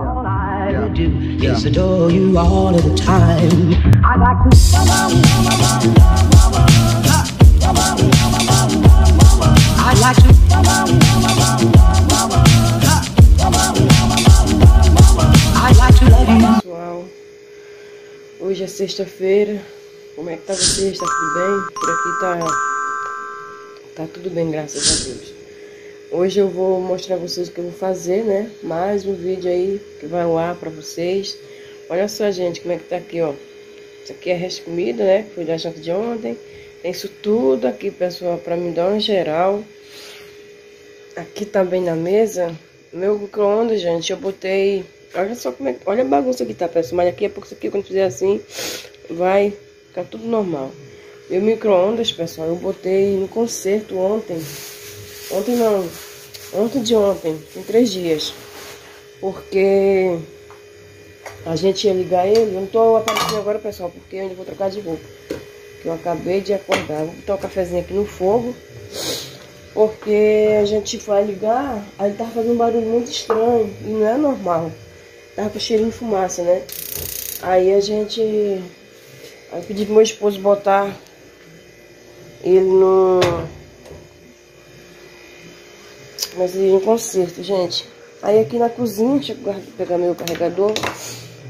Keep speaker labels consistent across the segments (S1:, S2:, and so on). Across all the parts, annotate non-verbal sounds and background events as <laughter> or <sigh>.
S1: All I do is adore you all of the time. I like to. I like to. I like to love you.
S2: pessoal. Hoje é sexta-feira. Como é que tá vocês? Tá tudo bem? Por aqui tá. Tá tudo bem, graças a Deus. Hoje eu vou mostrar a vocês o que eu vou fazer, né? Mais um vídeo aí que vai ao ar pra vocês. Olha só, gente, como é que tá aqui, ó. Isso aqui é resto comida, né? Foi da janta de ontem. Tem isso tudo aqui, pessoal, pra me dar uma geral. Aqui também na mesa, meu micro-ondas, gente, eu botei Olha só como é. Olha a bagunça que tá, pessoal. Mas daqui a pouco isso aqui, quando fizer assim, vai ficar tudo normal. Meu micro-ondas, pessoal, eu botei no concerto ontem. Ontem não. Ontem de ontem. Tem três dias. Porque a gente ia ligar ele. Eu não tô aparecendo agora, pessoal, porque eu ainda vou trocar de roupa. Que eu acabei de acordar. Vou botar o um cafezinho aqui no fogo. Porque a gente vai ligar, aí tava fazendo um barulho muito estranho. E não é normal. Tava com cheirinho de fumaça, né? Aí a gente... Aí pedi pro meu esposo botar ele no... Mas em conserto, gente. Aí aqui na cozinha, deixa eu pegar meu carregador.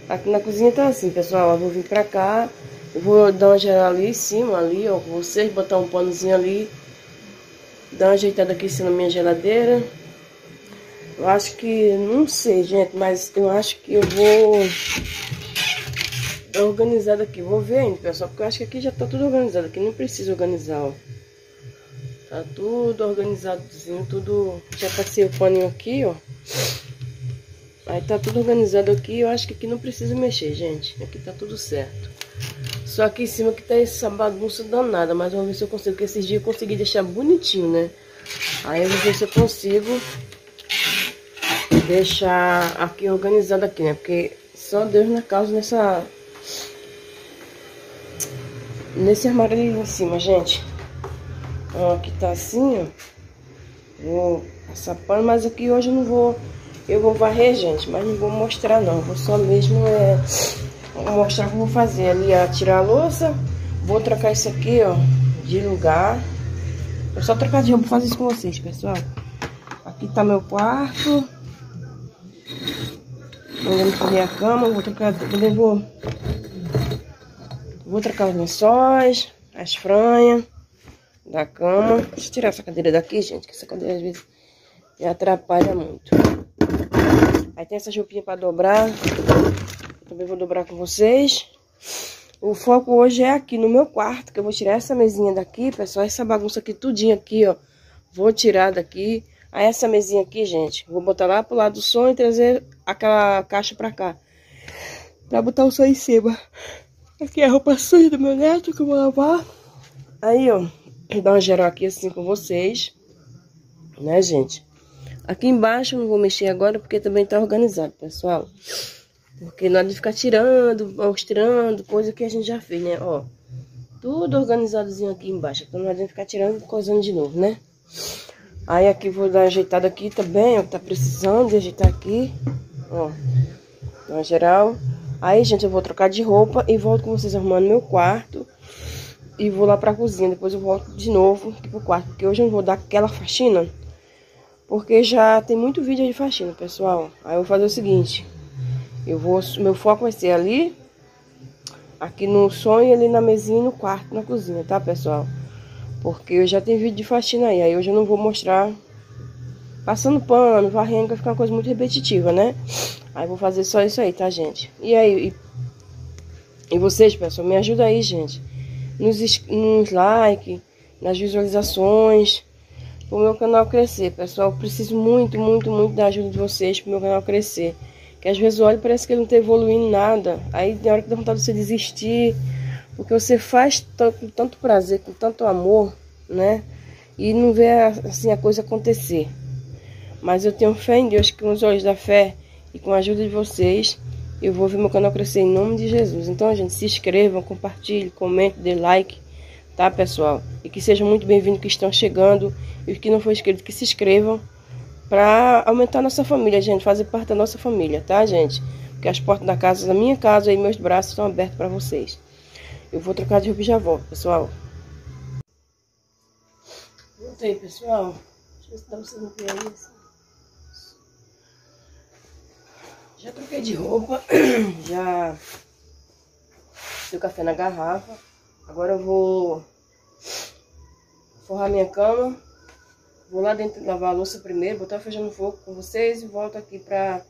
S2: Aqui na cozinha tá assim, pessoal. Eu vou vir pra cá. Vou dar uma geral ali em cima, ali, ó, com vocês. Botar um panozinho ali. Dar uma ajeitada aqui em cima da minha geladeira. Eu acho que, não sei, gente, mas eu acho que eu vou organizar daqui. Vou ver ainda, pessoal, porque eu acho que aqui já tá tudo organizado. Aqui não precisa organizar, ó. Tá tudo organizadozinho, tudo... Já passei o paninho aqui, ó. Aí tá tudo organizado aqui. Eu acho que aqui não precisa mexer, gente. Aqui tá tudo certo. Só aqui em cima que tá essa bagunça danada. Mas vamos ver se eu consigo, porque esses dias eu consegui deixar bonitinho, né? Aí eu vou ver se eu consigo deixar aqui organizado aqui, né? Porque só Deus na causa nessa... Nesse armário ali em cima, gente. Ó, aqui tá assim, ó. Vou passar pano, mas aqui hoje eu não vou... Eu vou varrer, gente, mas não vou mostrar não. Vou só mesmo é... Vou mostrar vou fazer ali, ó. Tirar a louça. Vou trocar isso aqui, ó, de lugar. Vou só trocar de roupa, vou fazer isso com vocês, pessoal. Aqui tá meu quarto. Vamos fazer a cama, vou trocar, vou, vou trocar os lençóis, as franhas da cama. Deixa eu tirar essa cadeira daqui, gente, que essa cadeira às vezes me atrapalha muito. Aí tem essa roupinha para dobrar, também vou dobrar com vocês. O foco hoje é aqui no meu quarto, que eu vou tirar essa mesinha daqui, pessoal, essa bagunça aqui tudinho aqui, ó. Vou tirar daqui. Aí essa mesinha aqui, gente, vou botar lá pro lado do som e trazer aquela caixa pra cá. Pra botar o som em cima. Aqui é a roupa suja do meu neto que eu vou lavar. Aí, ó, dar uma geral aqui assim com vocês. Né, gente? Aqui embaixo eu não vou mexer agora porque também tá organizado, pessoal. Porque não de ficar tirando, mostrando, coisa que a gente já fez, né? Ó, tudo organizadozinho aqui embaixo. Então não adianta ficar tirando e coisando de novo, né? Aí aqui vou dar ajeitada aqui também, ó, tá precisando de ajeitar aqui, ó, uma geral. Aí, gente, eu vou trocar de roupa e volto com vocês arrumando meu quarto. E vou lá pra cozinha, depois eu volto de novo aqui pro quarto, porque hoje eu não vou dar aquela faxina. Porque já tem muito vídeo de faxina, pessoal. Aí eu vou fazer o seguinte, eu vou, meu foco vai ser ali, aqui no sonho ali na mesinha no quarto, na cozinha, tá, pessoal? Porque eu já tenho vídeo de faxina aí. Aí hoje eu não vou mostrar passando pano, varrendo, vai ficar uma coisa muito repetitiva, né? Aí vou fazer só isso aí, tá, gente? E aí, e, e vocês, pessoal, me ajuda aí, gente. Nos, nos like, nas visualizações, pro meu canal crescer, pessoal. Eu preciso muito, muito, muito da ajuda de vocês pro meu canal crescer. Que às vezes olha parece que ele não tá evoluindo nada. Aí tem hora que dá vontade de você desistir. Porque você faz com tanto prazer, com tanto amor, né? E não vê assim a coisa acontecer. Mas eu tenho fé em Deus que com os olhos da fé e com a ajuda de vocês, eu vou ver meu canal crescer em nome de Jesus. Então, gente, se inscrevam, compartilhem, comentem, dê like, tá, pessoal? E que sejam muito bem-vindos que estão chegando e os que não foram inscritos, que se inscrevam Pra aumentar a nossa família, gente. Fazer parte da nossa família, tá, gente? Porque as portas da casa, da minha casa e meus braços estão abertos pra vocês. Eu vou trocar de roupa e já volto, pessoal. Voltei, pessoal. Deixa eu ver se dá pra vocês não isso. Já troquei de roupa, <clears throat> já dei o café na garrafa. Agora eu vou forrar minha cama. Vou lá dentro lavar a louça primeiro, botar o feijão no fogo com vocês e volto aqui pra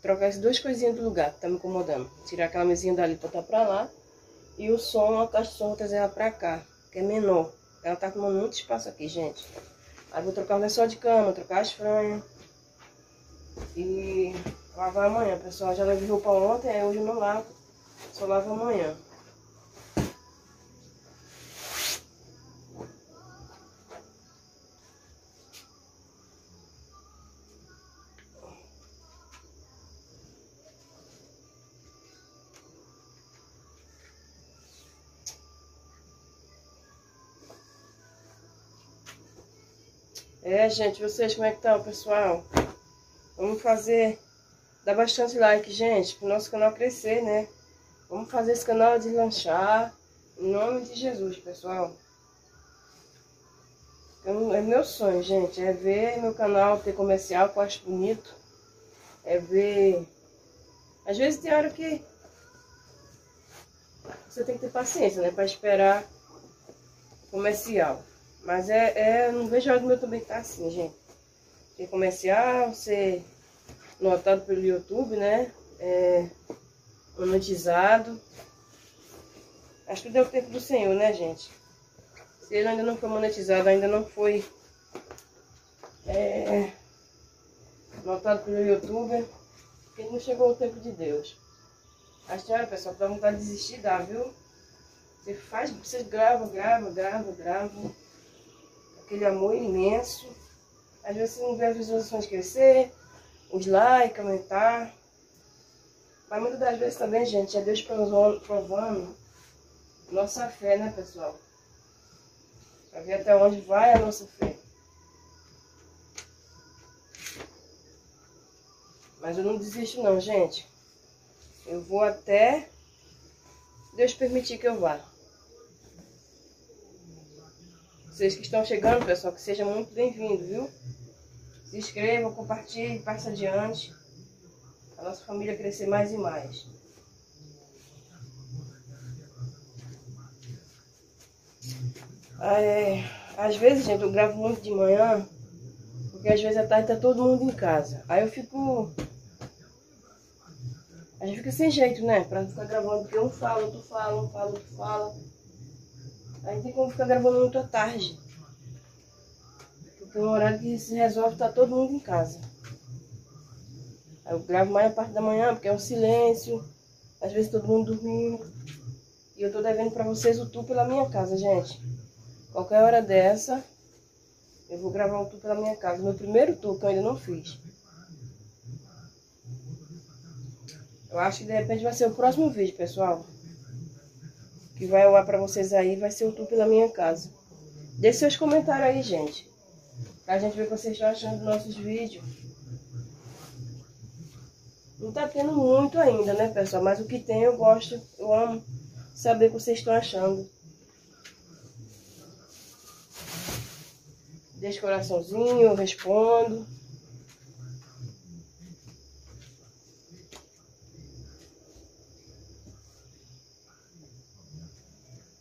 S2: trocar essas duas coisinhas do lugar que tá me incomodando. Tirar aquela mesinha dali e botar pra lá. E o som, a caixa de som, vou trazer ela pra cá, que é menor. Ela tá tomando muito espaço aqui, gente. Aí vou trocar o lençol de cama, trocar as franhas. E lavar amanhã, pessoal. Já lavei roupa ontem, hoje não lavo. Só lavo amanhã. É, gente, vocês como é que estão, pessoal? Vamos fazer, dá bastante like, gente, para o nosso canal crescer, né? Vamos fazer esse canal deslanchar, em nome de Jesus, pessoal. É meu sonho, gente, é ver meu canal ter comercial, que eu acho bonito. É ver... Às vezes tem hora que você tem que ter paciência, né? Para esperar comercial. Mas é, é não vejo a hora do meu também tá assim, gente. Tem comercial, ser notado pelo YouTube, né? É, monetizado. Acho que deu tempo do Senhor, né, gente? Se ele ainda não foi monetizado, ainda não foi é, notado pelo YouTube, porque não chegou o tempo de Deus. Acho que, pessoal, dá vontade de desistir, dá, viu? Você faz, você grava, grava, grava, grava aquele amor imenso. Às vezes você não vê as visualizações crescer, os likes, aumentar. Mas muitas das vezes também, gente, é Deus provando, nossa fé, né, pessoal? Pra ver até onde vai a nossa fé. Mas eu não desisto não, gente. Eu vou até Deus permitir que eu vá. Vocês que estão chegando, pessoal, que seja muito bem-vindo, viu? Se inscreva, compartilhe, passe adiante. A nossa família crescer mais e mais. É, às vezes, gente, eu gravo muito de manhã, porque às vezes à tarde tá todo mundo em casa. Aí eu fico. A gente fica sem jeito, né? Pra ficar gravando, porque um fala, outro fala, um fala, outro fala. Aí tem como ficar gravando muito à tarde. Porque um horário que se resolve tá todo mundo em casa. Aí eu gravo mais a parte da manhã, porque é um silêncio. Às vezes todo mundo dormindo. E eu tô devendo pra vocês o tour pela minha casa, gente. Qualquer hora dessa, eu vou gravar um tour pela minha casa. Meu primeiro tour que eu ainda não fiz. Eu acho que de repente vai ser o próximo vídeo, pessoal que vai ao pra vocês aí vai ser o tour pela minha casa. Deixe seus comentários aí, gente. Pra gente ver o que vocês estão achando dos nossos vídeos. Não tá tendo muito ainda, né, pessoal? Mas o que tem eu gosto, eu amo saber o que vocês estão achando. Deixa coraçãozinho, eu respondo.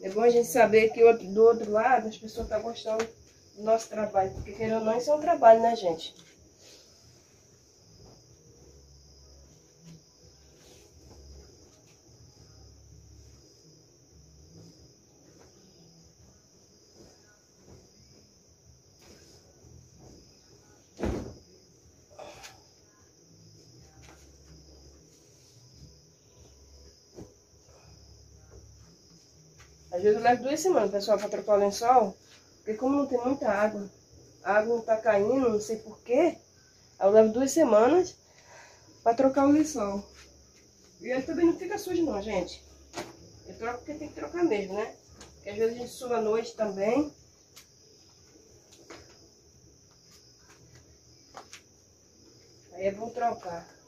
S2: É bom a gente saber que do outro lado as pessoas estão tá gostando nosso trabalho. Porque querendo ou não, isso é um trabalho, né, gente? Às vezes eu levo duas semanas, pessoal, para trocar o lençol. Porque como não tem muita água, a água não tá caindo, não sei porquê. Aí eu levo duas semanas para trocar o lençol. E ele também não fica sujo não, gente. Eu troco porque tem que trocar mesmo, né? Porque às vezes a gente sua à noite também. Aí é bom trocar.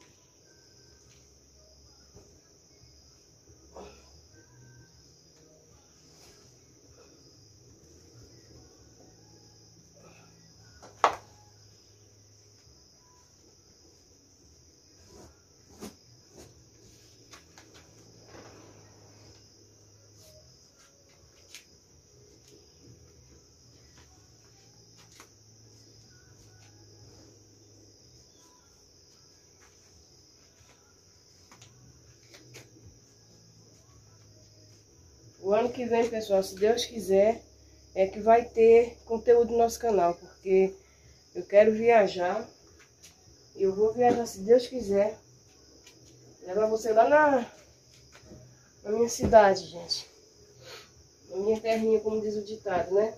S2: Ano que vem, pessoal, se Deus quiser, é que vai ter conteúdo no nosso canal, porque eu quero viajar. Eu vou viajar, se Deus quiser. Levar você lá na, na minha cidade, gente. Na minha terrinha, como diz o ditado, né?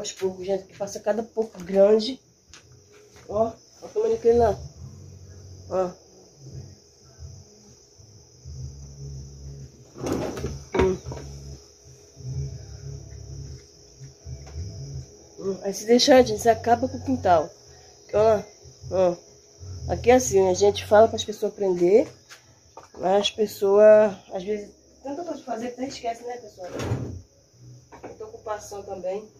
S2: É os poucos, gente, que passa cada pouco grande. Ó, ó como aquele lá. Ó. Hum. Hum, Aí se deixar, gente, você acaba com o quintal. Ó, ó. Aqui é assim, a gente fala para as pessoas aprender, mas as pessoas, às vezes, tanta coisa fazer que até esquece, né, pessoal? Muita ocupação também.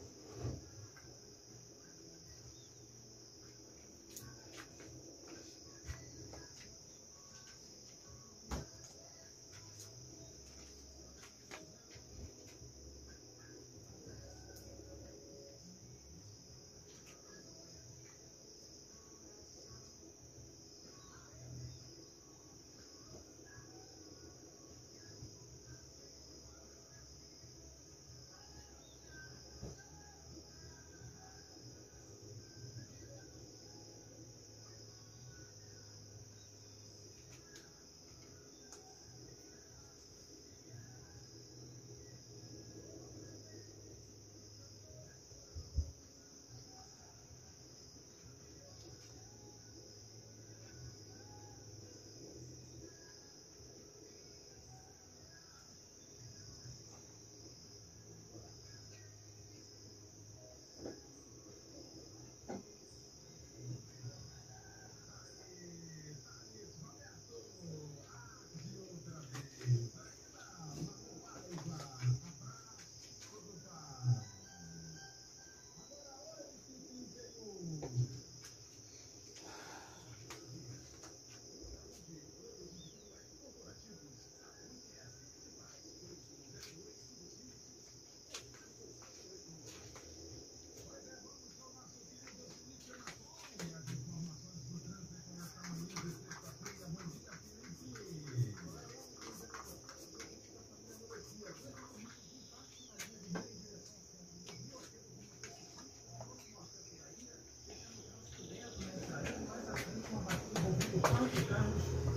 S2: Que é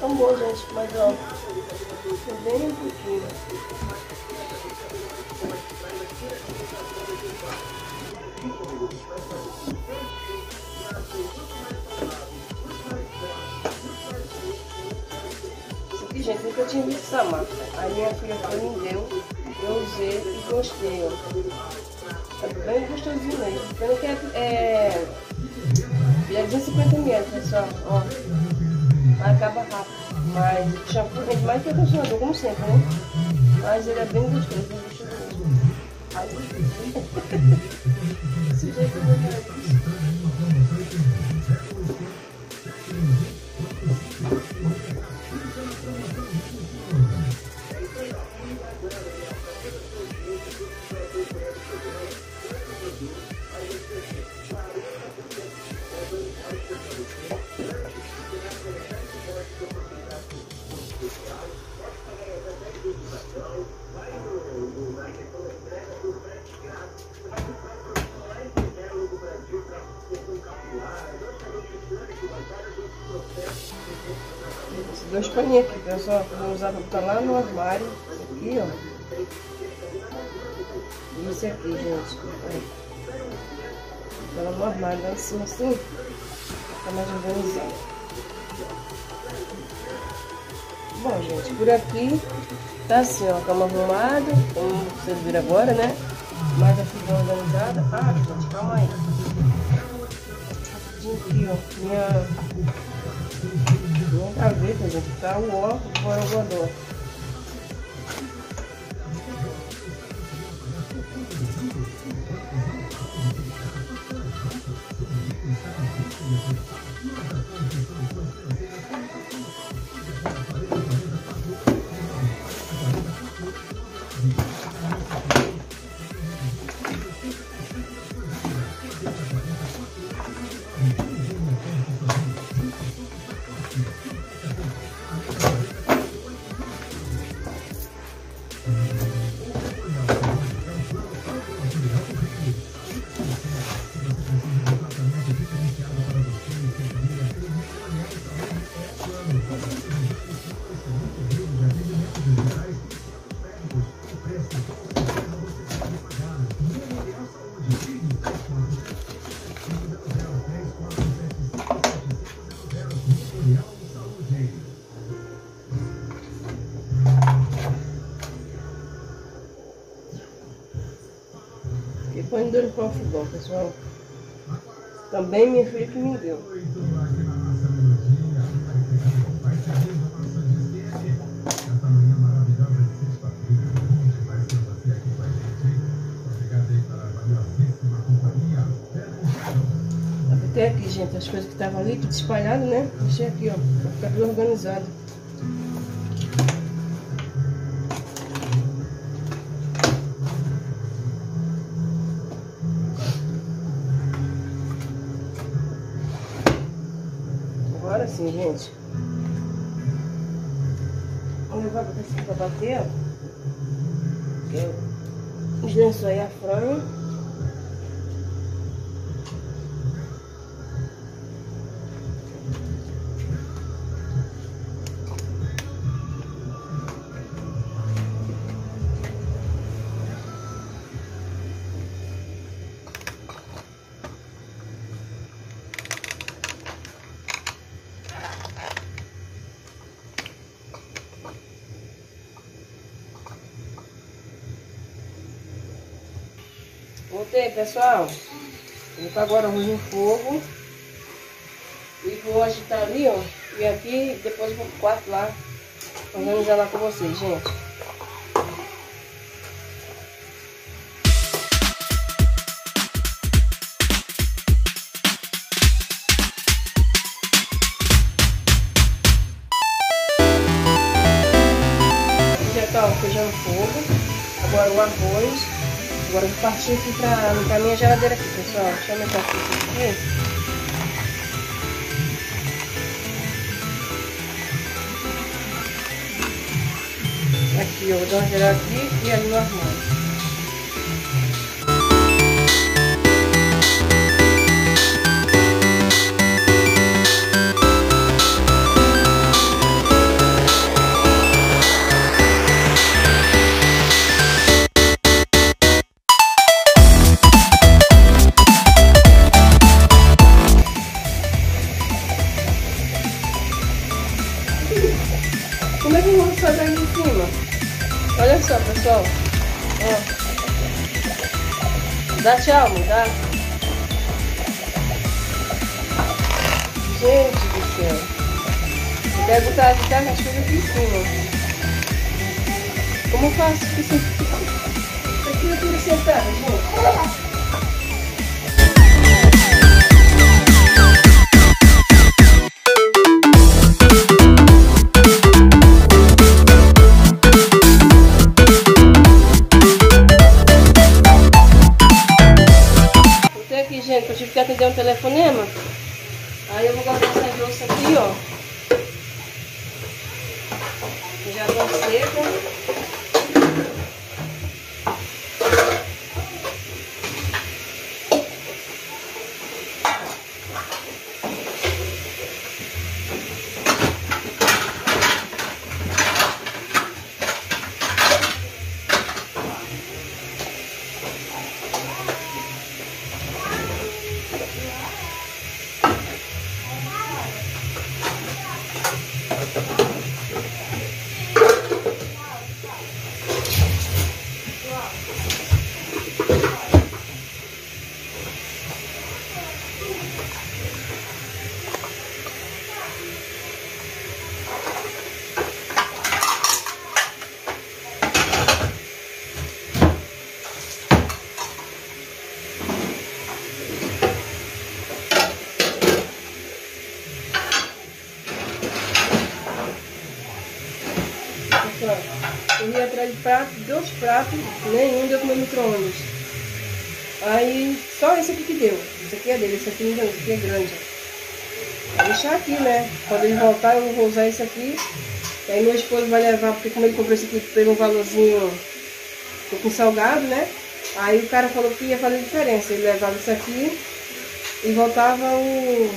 S2: tão bom, gente, mas ó, fica bem um pouquinho. Gente, nunca tinha visto essa massa. A minha filha foi me deu, eu usei e gostei, ó. É bem gostosinho mesmo. Pelo que é, é, é 250 ml, pessoal, ó. Acaba rápido. Mas o shampoo rende mais que o condicionador, como sempre, né? Mas ele é bem gostoso, bem gostoso mesmo. Ai, gostei. <laughs> Esse jeito eu vou
S3: dois aqui, que eu vou usar botar lá no armário. Esse aqui, ó. Esse aqui, gente. Olha. Botar lá no armário, lá em cima assim. Fica mais organizado. Bom, gente, por aqui tá assim, ó, cama arrumada, como vocês viram agora, né? Mais a figura organizada. Ah, gente, calma aí. Aqui, ó, minha, minha gaveta, gente, tá o ó do borogodó. Duro com o fogão, pessoal. Também minha filha que me deu. Até aqui, gente, as coisas que estavam ali, tudo espalhado, né? Deixei aqui, ó, pra ficar tudo organizado. Agora sim, gente. Vou levar pra bater, ó. Eu os lençóis a frango. Voltei, pessoal. Vou botar agora o no fogo. E vou agitar ali, ó. E aqui, depois vou pro quarto lá. Organizar lá com vocês, gente. Tá feijão no fogo. Agora o arroz. Agora eu vou partir aqui pra, pra minha geladeira aqui, pessoal. Deixa eu aumentar aqui aqui. Aqui, eu vou dar uma geral aqui e ali no armário. Gente do céu. Eu quero botar as coisas aqui em cima. Como eu faço aqui é tudo sentada, gente. Que eu tive que atender um telefonema. Aí eu vou guardar essa louça aqui, ó. Que Já estão secas.
S2: De prato, dois pratos, nenhum deu pro meu micro-ondas. Aí, só esse aqui que deu. Esse aqui é dele, esse aqui não esse aqui é grande. Vou deixar aqui, né? Quando ele voltar, eu vou usar esse aqui. E aí meu esposo vai levar, porque como ele comprou esse aqui pelo um valorzinho um pouquinho salgado, né? Aí o cara falou que ia fazer diferença. Ele levava isso aqui e voltava o...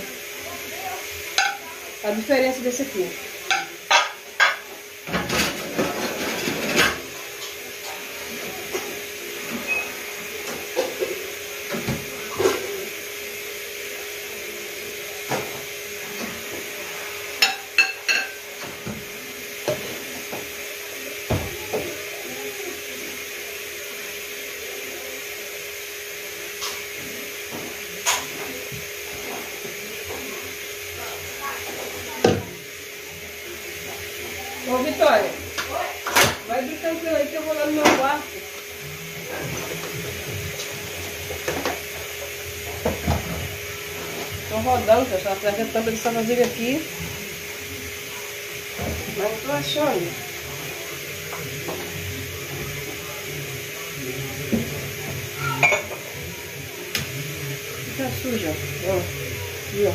S2: a diferença desse aqui. Ô Vitória, vai brincando aí que eu vou lá no meu quarto. Estão rodando, pessoal, atrás da tampa vasilha aqui. Mas não tô achando. Fica suja, ó. Aqui, ó.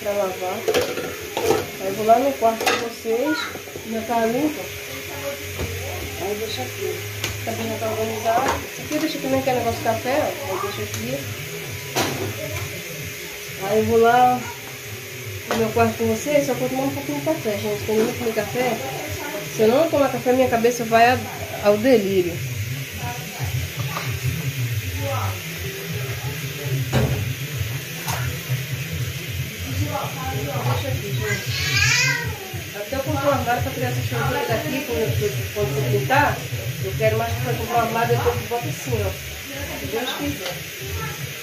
S2: Pra lavar. Aí vou lá no quarto com vocês, já tá limpo. Aí deixa aqui. Também já tá organizado. Aqui deixa também que é negócio de café, ó. Aí deixa aqui. Aí eu vou lá no meu quarto com vocês, só vou tomar um pouquinho de café, gente. Quando eu não comer café, se eu não tomar café, minha cabeça vai ao delírio. Até eu comprar um armário para tirar essa chuveiras daqui, quando eu, eu pintar. Eu quero mais para comprar um armário eu boto assim, ó. Deus quiser.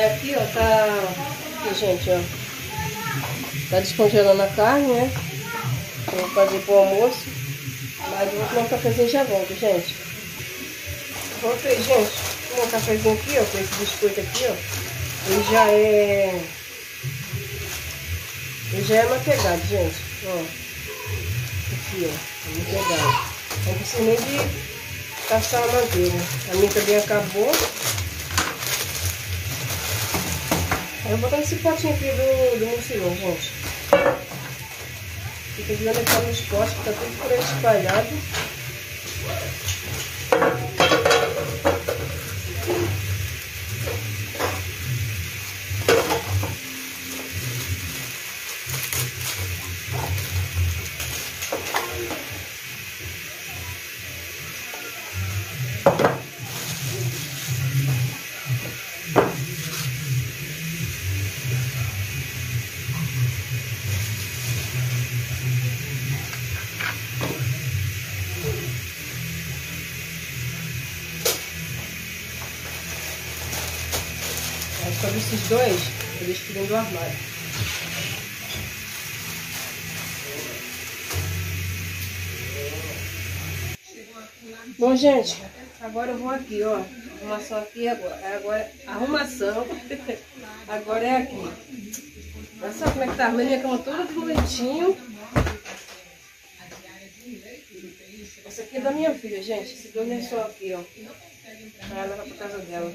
S2: Aí aqui, ó, tá... Aqui, gente, ó. Tá descongelando a carne, né? Vou fazer pro almoço. Mas eu vou tomar um cafezinho já volto, gente. Voltei, gente. Tomar um cafezinho aqui, ó, com esse biscoito aqui, ó. Ele já é... Ele já é manteigado, gente. Ó. Aqui, ó. Manteigado. Não precisa nem de passar a manteiga. A minha também acabou. Aí eu vou botar esse potinho aqui do, do mucilhão, gente. Fica de deixar nos potes, que tá tudo por aí espalhado. Dentro do armário. Bom, gente, agora eu vou aqui, ó. Arrumação aqui agora. Agora, arrumação. <laughs> Agora é aqui. Olha só como é que tá. Arrumei minha cama toda bonitinho. Essa aqui é da minha filha, gente. Esse dois lençol aqui, ó. Pra ela levar pra casa dela.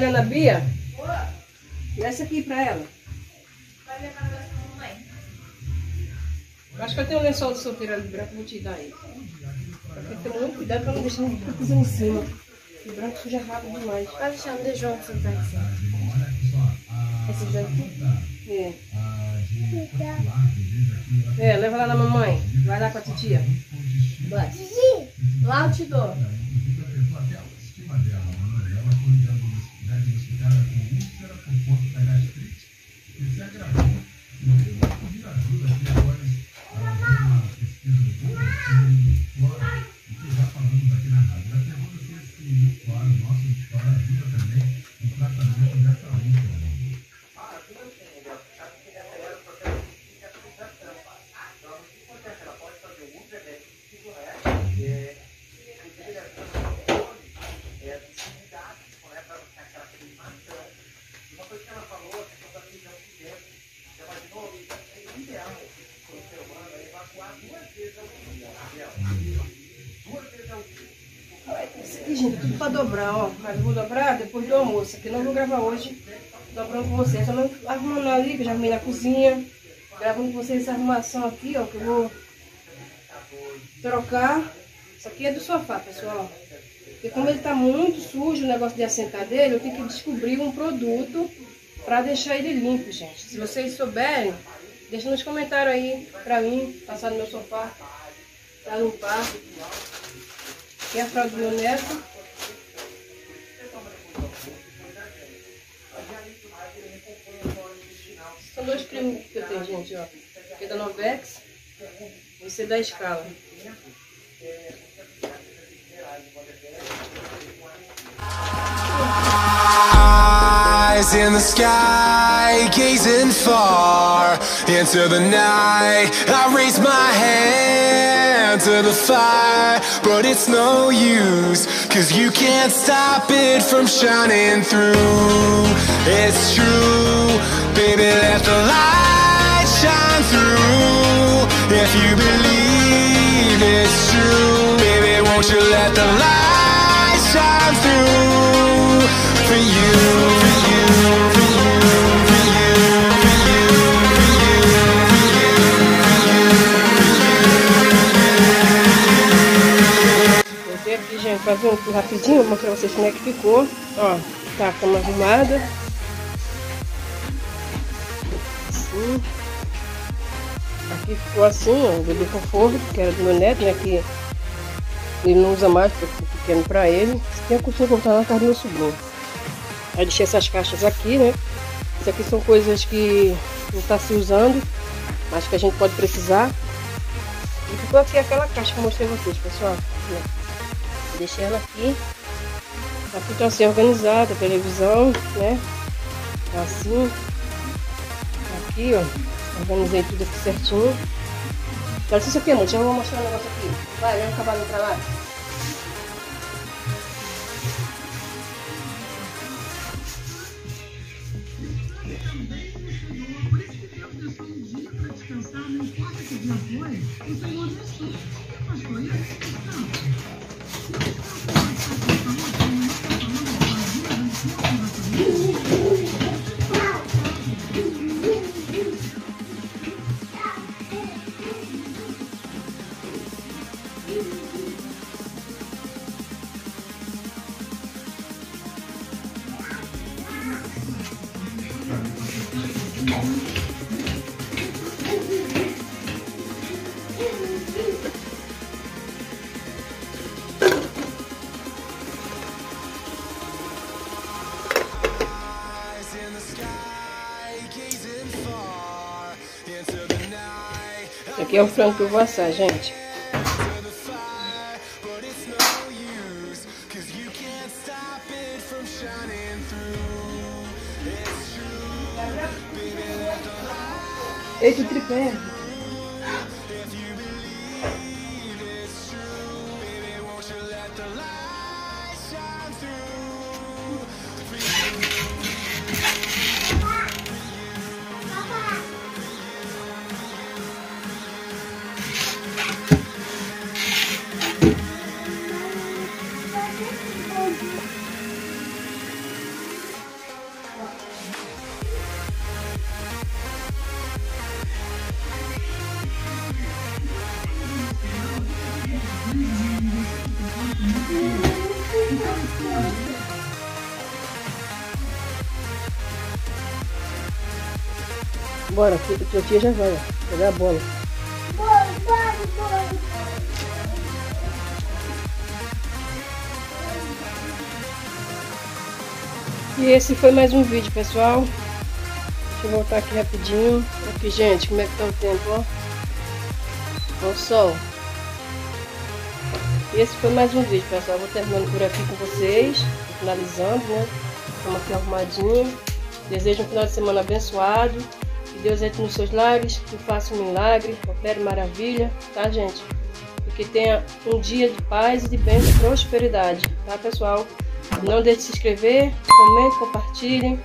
S2: Lá na Bia? Essa aqui pra ela.
S3: Vai levar pra mamãe.
S2: Acho que eu tenho um lençol de solteira ali branco, vou te dar aí. Tem que ter muito cuidado pra não deixar muita coisa em cima. O branco suja rápido demais.
S3: Vai deixar o de João sentar em cima.
S2: Esse daqui? É. É, leva lá na mamãe. Vai lá com a titia.
S3: Vai. Lá eu te dou.
S2: and both pedestrians. The second gravar hoje, dobrando com vocês. Só não arrumando ali, que eu já arrumei na cozinha. Gravando com vocês essa arrumação aqui, ó, que eu vou trocar. Isso aqui é do sofá, pessoal. Porque como ele tá muito sujo, o negócio de assentar dele, eu tenho que descobrir um produto pra deixar ele limpo, gente. Se vocês souberem, deixa nos comentários aí pra mim, passar no meu sofá, pra limpar. Aqui é a fralda do meu neto. Dois cremes que eu tenho, gente, ó. Esse é da Novex. Da Scala.
S4: Eyes in the sky, gazing far into the night. I raise my hand to the fire, but it's no use, cause you can't stop it from shining through. It's true, baby, let the light shine through. If you believe it's true, baby, won't you let the light shine through for you,
S2: ver aqui rapidinho, mostrar pra vocês como é que ficou. Ó, tá a cama arrumada. Assim. Aqui ficou assim, ó, o bebê conforto, que era do meu neto, né, que ele não usa mais, porque ficou pequeno pra ele. Esse aqui é eu botar na casa do meu sobrinho. Aí deixei essas caixas aqui, né. Isso aqui são coisas que não tá se usando, mas que a gente pode precisar. E ficou aqui aquela caixa que eu mostrei a vocês, pessoal. Aqui. Deixei ela aqui. Tá tudo assim organizado, a televisão, né? Tá assim. Aqui, ó. Organizei tudo aqui certinho. Dá licença aqui, amor. Deixa eu vou mostrar um negócio aqui. Vai, leva o cavalo pra lá.
S4: Eyes
S2: é o frango que eu vou assar, gente.
S4: to the
S2: Bora, tua tia já vai, ó. Pegar a bola. E esse foi mais um vídeo, pessoal. Deixa eu voltar aqui rapidinho. Aqui, gente, como é que tá o tempo, ó. Ó o sol. E esse foi mais um vídeo, pessoal. Vou terminando por aqui com vocês. Finalizando, né? Estamos aqui arrumadinho. Desejo um final de semana abençoado. Deus entre nos seus lares, que faça um milagre, opere maravilha, tá, gente? E que tenha um dia de paz e de bênção e prosperidade, tá, pessoal? Não deixe de se inscrever, comente, compartilhem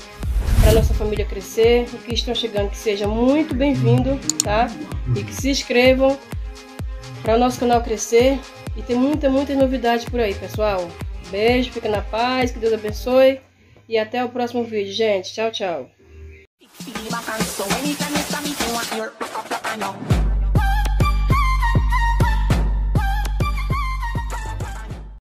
S2: para nossa família crescer. O que estão chegando, que seja muito bem-vindo, tá? E que se inscrevam para o nosso canal crescer. E tem muita, muita novidade por aí, pessoal. Beijo, fica na paz, que Deus abençoe. E até o próximo vídeo, gente. Tchau, tchau.
S5: Feel my hands, so anytime you stop me, you want your I know.